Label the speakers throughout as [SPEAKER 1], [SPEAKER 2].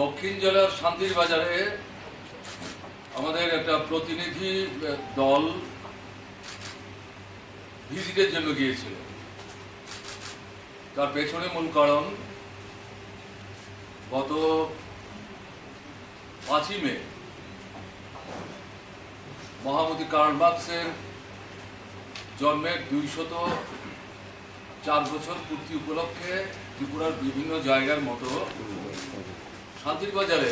[SPEAKER 1] দক্ষিণ জেলার শান্তির বাজারে আমাদের একটা প্রতিনিধি দল ভিজিটের জন্য গিয়েছিল। তার পেছনে মূল কারণ, গত পাঁচই মে, মহামতি কার্ল মার্কসের জন্মের দুইশত চার বছর পূর্তি উপলক্ষে ত্রিপুরার বিভিন্ন জায়গার মতো শান্তির বাজারে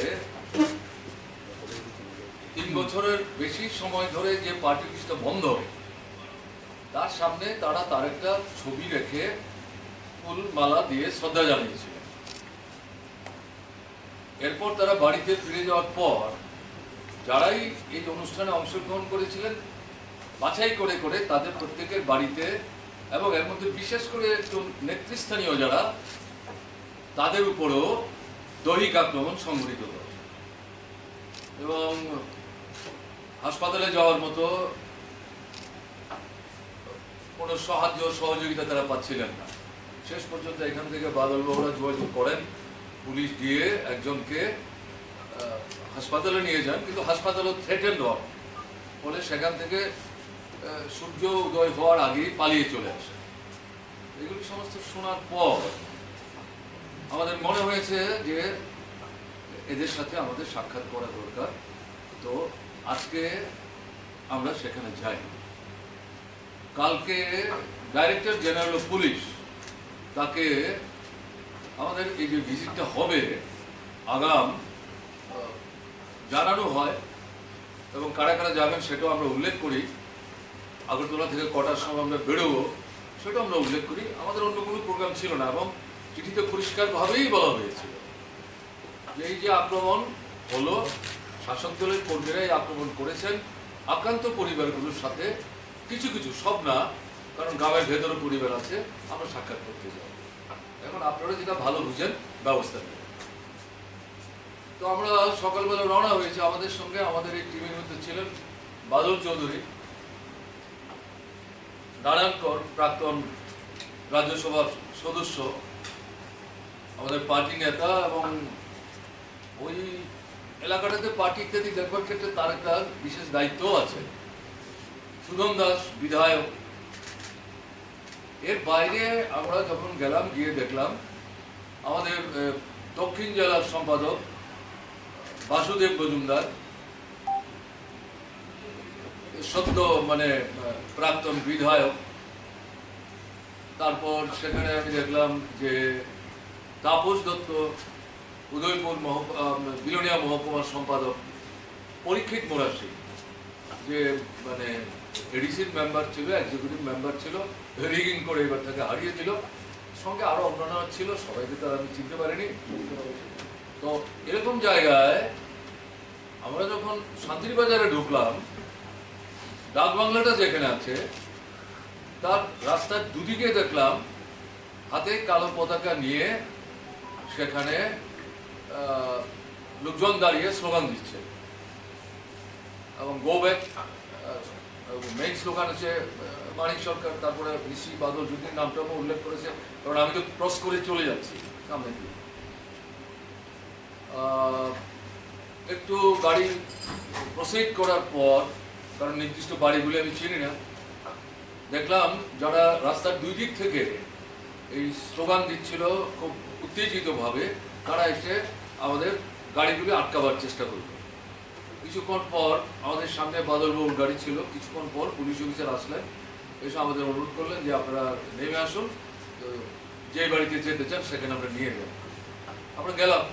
[SPEAKER 1] তিন বছরের বেশি সময় ধরে যে পার্টি অফিসটা বন্ধ, তার সামনে তারা তার একটা ছবি রেখে ফুল মালা দিয়ে শ্রদ্ধা জানিয়েছিল এরপর তারা বাড়িতে ফিরে যাওয়ার পর যারাই এই অনুষ্ঠানে অংশগ্রহণ করেছিলেন, বাছাই করে করে তাদের প্রত্যেকের বাড়িতে এবং এর মধ্যে বিশেষ করে একটু নেতৃস্থানীয় যারা, তাদের উপরও দৈহিক আক্রমণ সংঘটিত হয় এবং হাসপাতালে যাওয়ার মতো কোনো সাহায্য, সহযোগিতা তারা পাচ্ছিলেন না। শেষ পর্যন্ত এখান থেকে বাদলবাবুরা যোগাযোগ করেন, পুলিশ গিয়ে একজনকে হাসপাতালে নিয়ে যান, কিন্তু হাসপাতালও থ্রেটেন্ড হন ফলে সেখান থেকে সূর্য উদয় হওয়ার আগেই পালিয়ে চলে আসে। এগুলি সমস্ত শোনার পর আমাদের মনে হয়েছে যে এদের সাথে আমাদের সাক্ষাৎ করা দরকার। তো আজকে আমরা সেখানে যাই। কালকে ডাইরেক্টর জেনারেল অফ পুলিশ তাকে আমাদের এই যে ভিজিটটা হবে, আগাম, জানানো হয় এবং কারা কারা যাবেন সেটাও আমরা উল্লেখ করি। আগরতলা থেকে কটার সময় আমরা বেরোবো, সেটাও আমরা উল্লেখ করি। আমাদের অন্য কোনো প্রোগ্রাম ছিল না এবং চিঠিতে পরিষ্কারভাবেই বলা হয়েছিল যে এই যে আক্রমণ হলো, শাসক দলের কর্মীরাই আক্রমণ করেছেন, আক্রান্ত পরিবারগুলোর সাথে কিছু কিছু, সব না, কারণ গ্রামের ভেতরে পরিবার আছে, আমরা সাক্ষাৎ করতে যাব এখন আপনারা যেটা ভালো বুঝেন, ব্যবস্থা নেবেন তো আমরা সকালবেলা রওনা হয়েছে, আমাদের সঙ্গে আমাদের এই টিমের মধ্যে ছিলেন বাদল চৌধুরী নারায়ণকর প্রাক্তন রাজ্যসভার সদস্য আমাদের পার্টি নেতা এবং ওই এলাকাটাতে পার্টি ইত্যাদি দেখবার ক্ষেত্রে তার একটা বিশেষ দায়িত্ব আছে। সুধন দাস বিধায়ক। এর বাইরে আমরা যখন গেলাম, গিয়ে দেখলাম, আমাদের দক্ষিণ জেলার সম্পাদক, বাসুদেব মজুমদার, সদ্য মানে প্রাক্তন বিধায়ক। তারপর সেখানে আমি দেখলাম যে তাপস দত্ত, উদয়পুর মহ বিলোনিয়া মহকুমার সম্পাদক, পরীক্ষিত মোরাসি যে মানে এডিসির মেম্বার ছিল এক্সিকিউটিভ মেম্বার ছিল, রিগিং করে এবার তাকে হারিয়ে দিল। সঙ্গে আরও অন্যান্য ছিল, সবাইকে তার আমি চিনতে পারিনি। তো এরকম জায়গায় আমরা যখন শান্তিবাজারে ঢুকলাম, ডাক বাংলাটা যেখানে আছে, তার রাস্তার দুদিকে দেখলাম, হাতে কালো পতাকা নিয়ে সেখানে লোকজন দাঁড়িয়ে স্লোগান দিচ্ছে। এবং গো ব্যাক মেইন স্লোগান হচ্ছে মানিক সরকার, তারপরে ঋষি বাদল জ্যোতির নামটাও উল্লেখ করেছে, কারণ আমি তো ক্রস করে চলে যাচ্ছি সামনে দিয়ে। একটু গাড়ি প্রসিড করার পর, কারণ নির্দিষ্ট বাড়িগুলি আমি চিনি না, দেখলাম যারা রাস্তার দুই দিক থেকে এই স্লোগান দিচ্ছিল, খুব উত্তেজিতভাবে তারা এসে আমাদের গাড়িগুলি আটকাবার চেষ্টা করবে। কিছুক্ষণ পর আমাদের সামনে বাদলবাবুর গাড়ি ছিল। কিছুক্ষণ পর পুলিশ অফিসার আসলেন। এসে আমাদের অনুরোধ করলেন যে আপনারা নেমে আসুন। যে বাড়িতে যেতে চান সেখানে আমরা নিয়ে যাব। আমরা গেলাম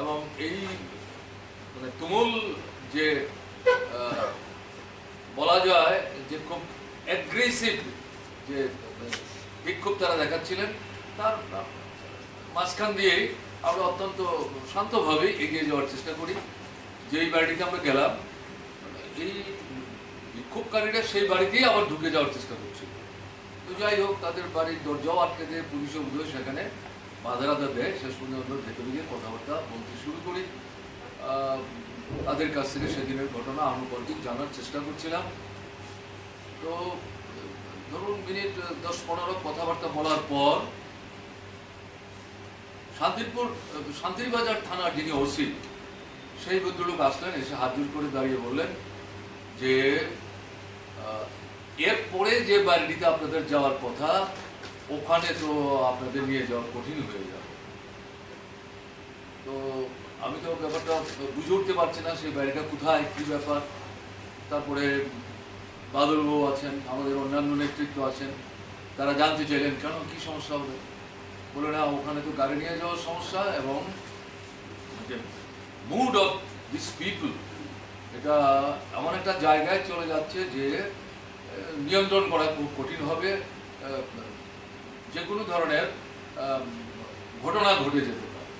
[SPEAKER 1] এবং এই মানে তুমুল যে বলা যায় যে খুব অ্যাগ্রেসিভ যে বিক্ষোভ তারা দেখাচ্ছিলেন, তার মাঝখান দিয়েই আমরা অত্যন্ত শান্তভাবেই এগিয়ে যাওয়ার চেষ্টা করি। যেই বাড়িতে আমরা গেলাম, এই বিক্ষোভকারীরা সেই বাড়িতেই আবার ঢুকে যাওয়ার চেষ্টা করছিল তো যাই হোক, তাদের বাড়ির দরজাও আটকে দেয়, পুলিশও উদয় সেখানে। বাধা রাধা দেয়, শেষ পর্যন্ত আমরা ভেতরে গিয়ে কথাবার্তা বলতে শুরু করি। তাদের কাছ থেকে সেদিনের ঘটনা আনুপাতিক জানার চেষ্টা করছিলাম। তো, ধরুন মিনিট দশ পনেরো কথাবার্তা বলার পর শান্তিরপুর শান্তিরবাজার থানার যিনি ওসি, সেই ভদ্রলোক আসলেন, এসে হাত জোর করে দাঁড়িয়ে বললেন যে এরপরে যে বাড়িটিতে আপনাদের যাওয়ার কথা, ওখানে তো আপনাদের নিয়ে যাওয়া কঠিন হয়ে যাবে। তো আমি তো ব্যাপারটা বুঝে উঠতে পারছি না, সেই বাড়িটা কোথায়, কি ব্যাপার? তারপরে বাদলবাবু আছেন, আমাদের অন্যান্য নেতৃত্ব আছেন, তারা জানতে চাইলেন, কেন, কি সমস্যা হবে? বলে না ওখানে তো গাড়ি নিয়ে যাওয়ার সমস্যা এবং মুড অফ দিস পিপল এটা এমন একটা জায়গায় চলে যাচ্ছে যে নিয়ন্ত্রণ করা খুব কঠিন হবে। যে কোনো ধরনের ঘটনা ঘটে যেতে পারে।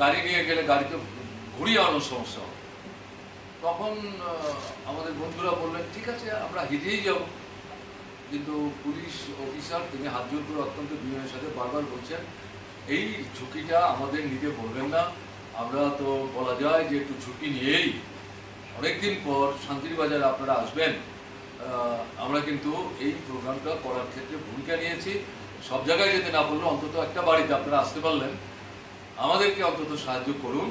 [SPEAKER 1] গাড়ি নিয়ে গেলে গাড়িতে ঘুরিয়ে আনার সমস্যা হবে। তখন আমাদের বন্ধুরা বললেন, ঠিক আছে, আমরা হেঁটেই যাব। কিন্তু পুলিশ অফিসার, তিনি হাত জোর করে অত্যন্ত বিনয়ের সাথে বারবার বলছেন, এই ঝুঁকিটা আমাদের নিতে বলবেন না। আমরা তো বলা যায় যে একটু ঝুঁকি নিয়েই অনেকদিন পর শান্তির বাজারে আপনারা আসবেন। আমরা কিন্তু এই প্রোগ্রামটা করার ক্ষেত্রে ভূমিকা নিয়েছি। সব জায়গায় যেতে না বললেও অন্তত একটা বাড়িতে আপনারা আসতে পারলেন। আমাদেরকে অন্তত সাহায্য করুন।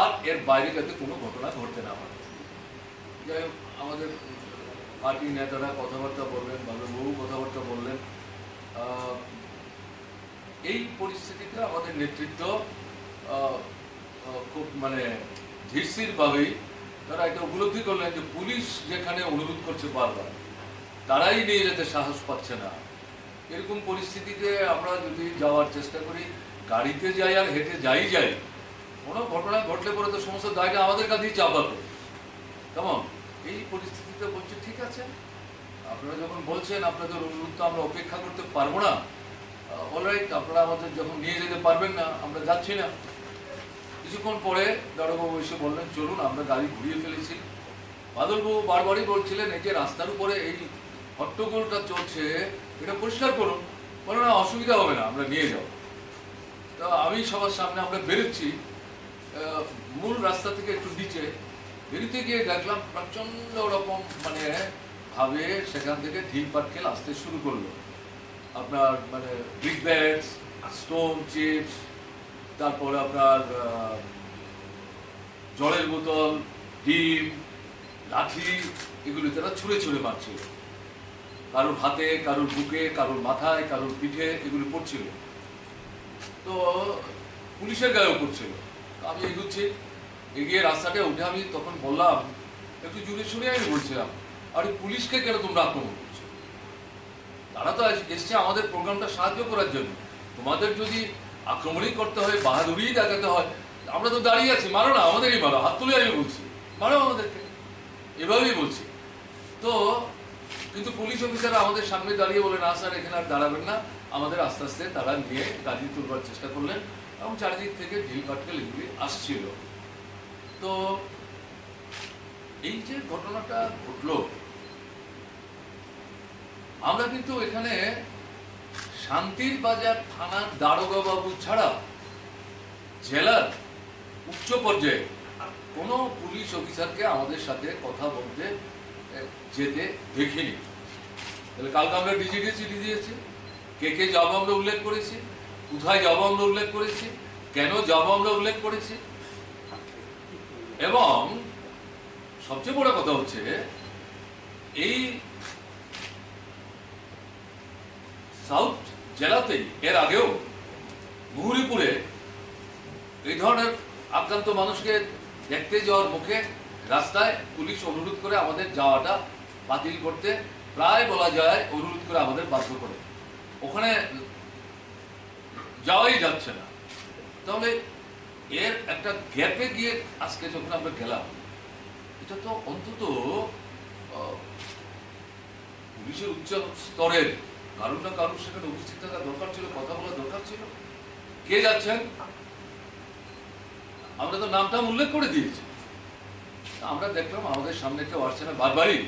[SPEAKER 1] আর এর বাইরে যাতে কোনো ঘটনা ঘটতে না পারে। যাই হোক, আমাদের পার্টির নেতারা কথাবার্তা বললেন বাবু কথাবার্তা বললেন। এই পরিস্থিতিতে আমাদের নেতৃত্ব খুব মানে ধীরস্থিরভাবেই তারা এটা উপলব্ধি করলেন যে পুলিশ যেখানে অনুরোধ করছে বারবার, তারাই নিয়ে যেতে সাহস পাচ্ছে না। এরকম পরিস্থিতিতে আমরা যদি যাওয়ার চেষ্টা করি, গাড়িতে যাই আর হেঁটে যাই যাই, কোনো ঘটনা ঘটলে পরে তো সমস্ত দায়টা আমাদের কাছেই চাপাবে। কেমন এই পরিস্থিতিতে বলছে, ঠিক আছে। আপনারা যখন বলছেন, আপনাদের অনুরোধ তো আমরা অপেক্ষা করতে পারব না। অলরাইট আপনারা আমাদের যখন নিয়ে যেতে পারবেন না, আমরা যাচ্ছি না। কিছুক্ষণ পরে দারোবাবু এসে বললেন, চলুন, আমরা গাড়ি ঘুরিয়ে ফেলেছি। বাদলবাবু বারবারই বলছিলেন, এই যে রাস্তার উপরে এই হট্টগোলটা চলছে, এটা পরিষ্কার করুন। বলো না, অসুবিধা হবে না, আমরা নিয়ে যাব। তা আমি সবার সামনে আমরা বেরোচ্ছি। মূল রাস্তা থেকে একটু নিচে। বেরিতে গিয়ে দেখলাম প্রচণ্ড রকম মানে ভাবে সেখান থেকে ঢিল পাটকেল আসতে শুরু করল। আপনার মানে ব্রিক ব্যাগস স্টোন চিপস তারপরে আপনার জলের বোতল, ডিম, লাঠি, এগুলি তারা ছুঁড়ে ছুঁড়ে মারছিল। কারোর হাতে, কারোর বুকে, কারোর মাথায়, কারোর পিঠে এগুলি পড়ছিল। তো পুলিশের গায়েও পড়ছিল। আমি এগুচ্ছি। এগিয়ে রাস্তাটা উঠে আমি তখন বললাম, একটু জুড়ে শুনে আমি বলছিলাম, আরে পুলিশকে কেন তোমরা আক্রমণ করছ? তারা তো এসছে আমাদের প্রোগ্রামটা সাহায্য করার জন্য। তোমাদের যদি আক্রমণই করতে হয়, বাহাদুরিই দেখাতে হয়, আমরা তো দাঁড়িয়ে আছি, মারো না, আমাদেরই মারো, হাত তুলে আমি বলছি, মারো আমাদেরকে। এভাবেই বলছি। তো, কিন্তু পুলিশ অফিসার আমাদের সামনে দাঁড়িয়ে বলে, না স্যার, এখানে আর দাঁড়াবেন না, আমাদের আস্তে আস্তে তারা নিয়ে গাড়ি তুলবার চেষ্টা করলেন এবং চারিদিক থেকে ঢিল পাটকেল এগুলি আসছিল। তো এই যে ঘটনাটা ঘটলো, আমরা কিন্তু এখানে শান্তির বাজার থানার দারোগা বাবু ছাড়া জেলার উচ্চ পর্যায়ে কোনো পুলিশ অফিসারকে আমাদের সাথে কথা বলতে যেতে দেখিনি। তাহলে কালকে আমরা ডিজিকে চিঠি দিয়েছি, কে কে যাব আমরা উল্লেখ করেছি, কোথায় যাব আমরা উল্লেখ করেছি, কেন যাব আমরা উল্লেখ করেছি এবং সবচেয়ে বড় কথা হচ্ছে, এই সাউথ জেলাতেই, এর আগেও মুহুরিপুরে এই ধরনের আক্রান্ত মানুষকে দেখতে যাওয়ার মুখে রাস্তায় পুলিশ অনুরোধ করে আমাদের যাওয়াটা বাতিল করতে প্রায় বলা যায় অনুরোধ করে আমাদের বাধ্য করে। ওখানে যাওয়াই যাচ্ছে না। তাহলে এর একটা গ্যাপে গিয়ে আজকে যখন আমরা গেলাম, এটা তো অন্তত পুলিশের উচ্চ স্তরের কারণ না কারণ সেখানে উপস্থিত থাকা দরকার ছিল, কথা বলা দরকার ছিল। কে যাচ্ছেন? আমরা তো নামটা উল্লেখ করে দিয়েছি। আমরা দেখলাম আমাদের সামনে কেউ আসছে না, বারবারই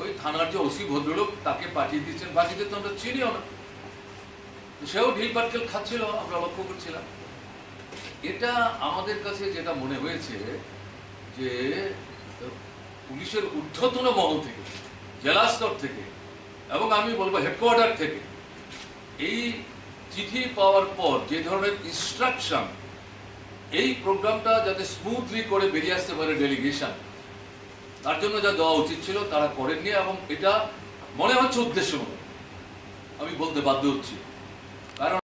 [SPEAKER 1] ওই থানার যে ওসি ভদ্রলোক তাকে পাঠিয়ে দিয়েছেন। বাকিতে তো আমরা চিনিও না। সেও ঢিল পাটকেল খাচ্ছিল, আমরা লক্ষ্য করছিলাম। এটা আমাদের কাছে যেটা মনে হয়েছে যে, পুলিশের ঊর্ধ্বতন মহল থেকে জেলা স্তর থেকে এবং আমি বলব হেডকোয়ার্টার থেকে এই চিঠি পাওয়ার পর যে ধরনের ইনস্ট্রাকশন এই প্রোগ্রামটা যাতে স্মুথলি করে বেরিয়ে আসতে পারে ডেলিগেশন তার জন্য যা দেওয়া উচিত ছিল তারা করেননি এবং এটা মনে হচ্ছে উদ্দেশ্যমূলক। আমি বলতে বাধ্য হচ্ছি। কারণ